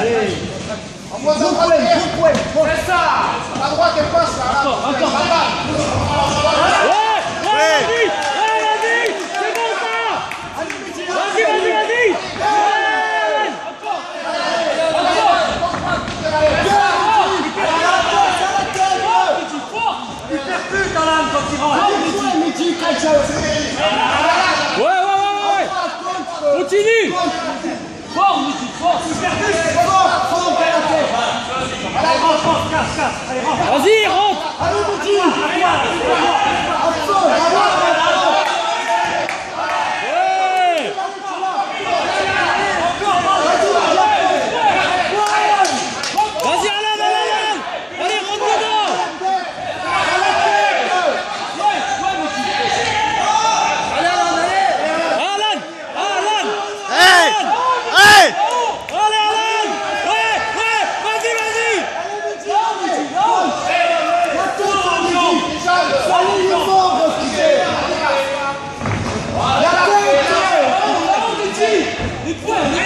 Point, gros point. C'est ça À droite, elle passe là. Encore, encore. Ouais Ouais, vas-y Ouais, vas-y C'est bon ça Vas-y, vas-y, vas-y Ouais Ouais, ouais, ouais, Continue Fort, Midi, fort La